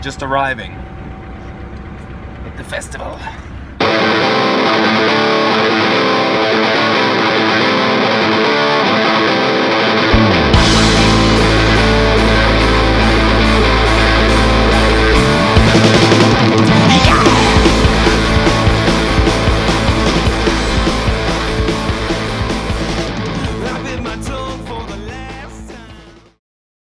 just arriving at the festival.